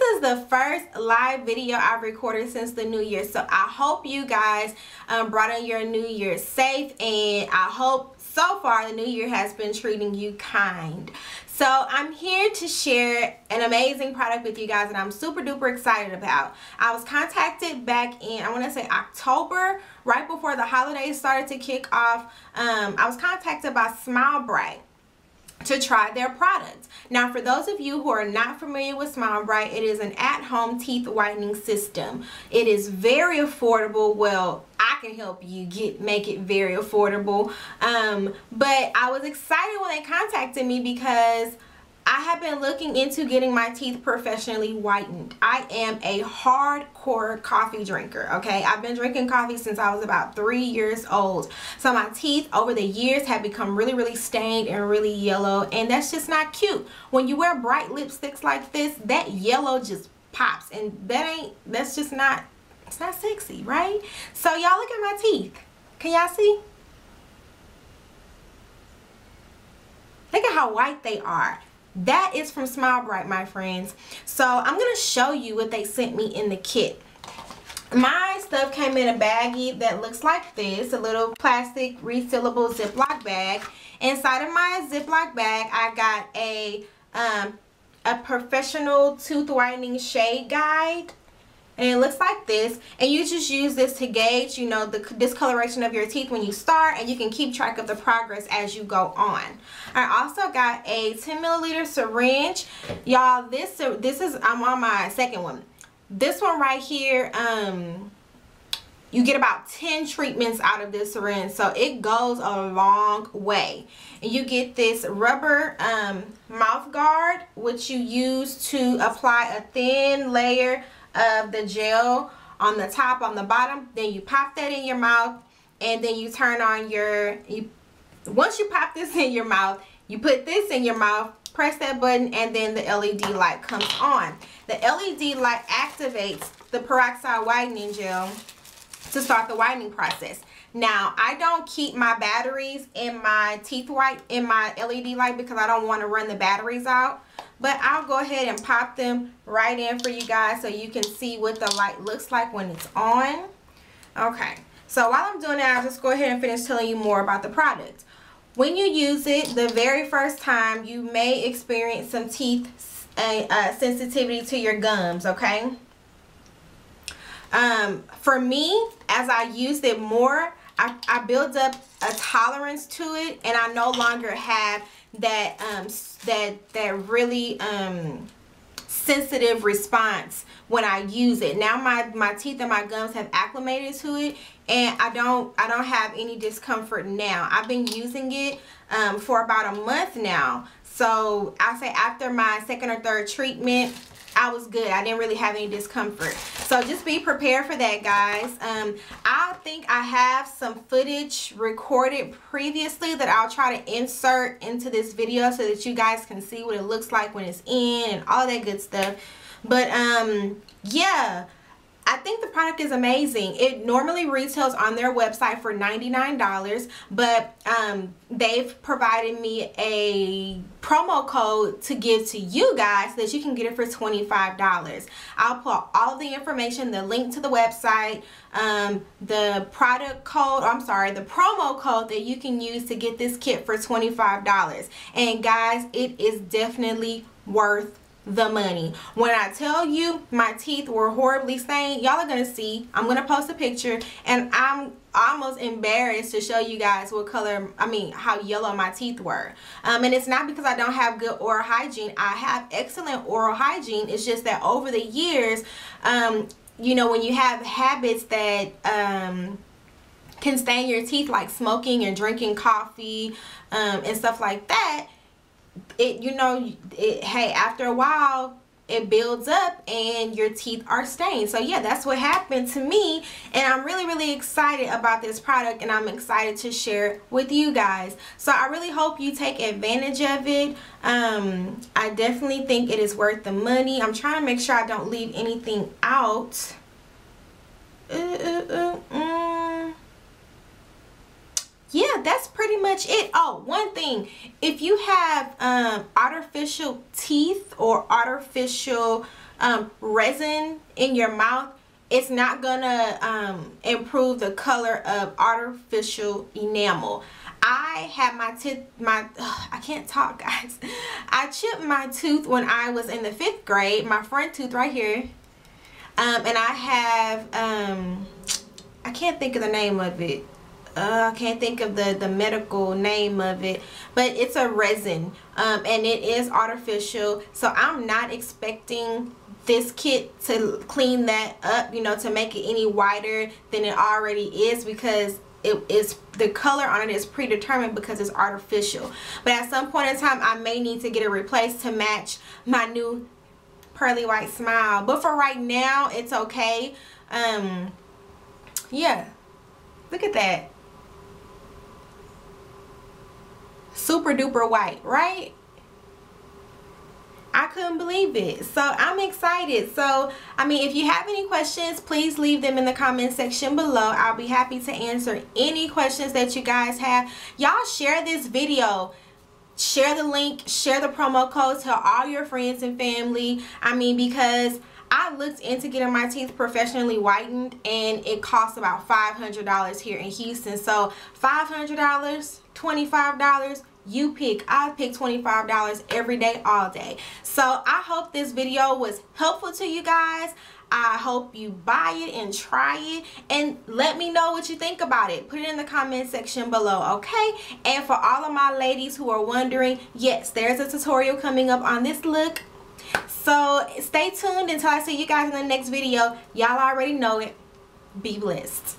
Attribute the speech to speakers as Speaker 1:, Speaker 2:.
Speaker 1: is the first live video I've recorded since the new year. So I hope you guys um, brought in your new year safe and I hope so far the new year has been treating you kind. So I'm here to share an amazing product with you guys that I'm super duper excited about. I was contacted back in, I want to say October, right before the holidays started to kick off. Um, I was contacted by Smile Bright to try their products. Now for those of you who are not familiar with Smile Bright, it is an at-home teeth whitening system. It is very affordable. Well, I can help you get make it very affordable. Um, but I was excited when they contacted me because I have been looking into getting my teeth professionally whitened. I am a hardcore coffee drinker, okay? I've been drinking coffee since I was about three years old. So my teeth over the years have become really, really stained and really yellow, and that's just not cute. When you wear bright lipsticks like this, that yellow just pops, and that ain't, that's just not, it's not sexy, right? So y'all look at my teeth. Can y'all see? Look at how white they are that is from Smile Bright, my friends. So I'm going to show you what they sent me in the kit. My stuff came in a baggie that looks like this, a little plastic refillable Ziploc bag. Inside of my Ziploc bag, I got a um, a professional tooth whitening shade guide and it looks like this and you just use this to gauge you know the discoloration of your teeth when you start and you can keep track of the progress as you go on. I also got a 10 milliliter syringe. Y'all this this is I'm on my second one. This one right here um you get about 10 treatments out of this syringe so it goes a long way. And you get this rubber um, mouth guard which you use to apply a thin layer of the gel on the top on the bottom. Then you pop that in your mouth and then you turn on your you once you pop this in your mouth you put this in your mouth press that button and then the LED light comes on. The LED light activates the peroxide whitening gel to start the whitening process now I don't keep my batteries in my teeth white in my LED light because I don't want to run the batteries out but I'll go ahead and pop them right in for you guys so you can see what the light looks like when it's on. Okay, so while I'm doing that, I'll just go ahead and finish telling you more about the product. When you use it the very first time, you may experience some teeth uh, uh, sensitivity to your gums, okay? Um, for me, as I used it more, I, I built up a tolerance to it and I no longer have that um that that really um sensitive response when I use it. Now my my teeth and my gums have acclimated to it and I don't I don't have any discomfort now. I've been using it um, for about a month now. So I say after my second or third treatment I was good. I didn't really have any discomfort. So just be prepared for that, guys. Um, I think I have some footage recorded previously that I'll try to insert into this video so that you guys can see what it looks like when it's in and all that good stuff. But um, yeah I think the product is amazing. It normally retails on their website for $99, but um, they've provided me a promo code to give to you guys so that you can get it for $25. I'll put all the information, the link to the website, um, the product code, I'm sorry, the promo code that you can use to get this kit for $25. And guys, it is definitely worth the money. When I tell you my teeth were horribly stained, y'all are to see. I'm to post a picture and I'm almost embarrassed to show you guys what color, I mean, how yellow my teeth were. Um, and it's not because I don't have good oral hygiene. I have excellent oral hygiene. It's just that over the years, um, you know, when you have habits that... Um, can stain your teeth like smoking and drinking coffee um, and stuff like that it you know it hey after a while it builds up and your teeth are stained. So yeah that's what happened to me. And i'm really really excited about this product and i'm excited to share with you guys. So i really hope you take advantage of it. Um i definitely think it is worth the money. I'm trying to make sure i don't leave anything out. Uh, uh, uh, mm. Much it. Oh, one thing. If you have um, artificial teeth or artificial um, resin in your mouth, it's not gonna um, improve the color of artificial enamel. I had my tooth, my, ugh, I can't talk guys. I chipped my tooth when I was in the fifth grade, my front tooth right here. Um, and I have, um, I can't think of the name of it uh, I can't think of the the medical name of it but it's a resin um, and it is artificial. So I'm not expecting this kit to clean that up you know to make it any whiter than it already is because it is the color on it is predetermined because it's artificial. But at some point in time I may need to get it replaced to match my new pearly white smile. But for right now it's okay. Um yeah. Look at that super duper white, right? I couldn't believe it. So I'm excited. So, I mean, if you have any questions, please leave them in the comment section below. I'll be happy to answer any questions that you guys have. Y'all share this video. Share the link, share the promo code, tell all your friends and family. I mean, because I looked into getting my teeth professionally whitened and it costs about $500 here in Houston. So $500, $25, you pick i pick 25 dollars every day all day so i hope this video was helpful to you guys I hope you buy it and try it and let me know what you think about it. Put it in the comment section below, okay? And for all of my ladies who are wondering, yes, there's a tutorial coming up on this look. So stay tuned until I see you guys in the next video. Y'all already know it. Be blessed.